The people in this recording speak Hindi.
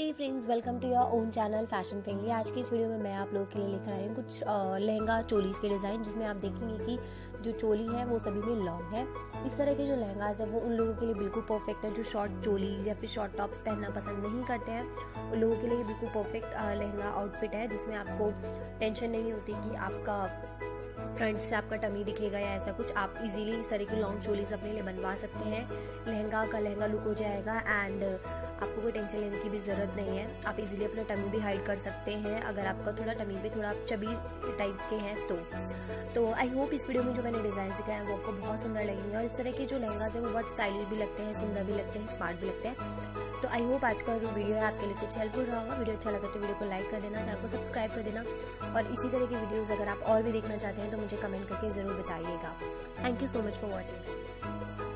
Hey friends welcome to your own channel fashion friendly आज की इस वीडियो में मैं आप लोगों के लिए लेकर आई हूँ कुछ लहंगा चोलीस के डिज़ाइन जिसमें आप देखेंगे कि जो चोली है, वो सभी में लॉन्ग है। इस तरह के जो लहंगाज है, वो उन लोगों के लिए बिल्कुल परफेक्ट है, जो शॉर्ट चोलीज या फिर शॉर्ट टॉप्स पहनना पसंद नहीं करते हैं। उन लोगों के लिए बिल्कुल परफेक्ट लहंगा आउटफिट है, जिसमें आपको टेंशन नहीं होती कि आपका फ्रंट से आपका टमी दिखेगा या ऐसा कुछ। आप इजीली इस तरह की लॉन्ग चोलीज अपने लिए बनवा सकते हैं। लहंगा का लहंगा लुक हो जाएगा एंड आपको कोई टेंशन लेने की भी ज़रूरत नहीं है। आप इजीली अपना टमी भी हाइड कर सकते हैं। अगर आपका थोड़ा टमी भी थोड़ा आप चबी टाइप के हैं तो। तो आई होप इस वीडियो में जो मैंने डिज़ाइन सिखाया है वो आपको बहुत सुंदर लगेंगे। और इस तरह के जो लहंगाज हैं, वो बहुत स्टाइलिश भी लगते हैं, सुंदर भी लगते हैं स्मार्ट भी लगते हैं। तो आई होप आज का जो वीडियो है आपके लिए कुछ हेल्पफुल रहा होगा। वीडियो अच्छा लगा तो वीडियो को लाइक कर देना, चैनल को सब्सक्राइब कर देना। और इसी तरह की वीडियोज़ अगर आप और भी देखना चाहते हैं तो मुझे कमेंट करके ज़रूर बताइएगा। Thank you so much for watching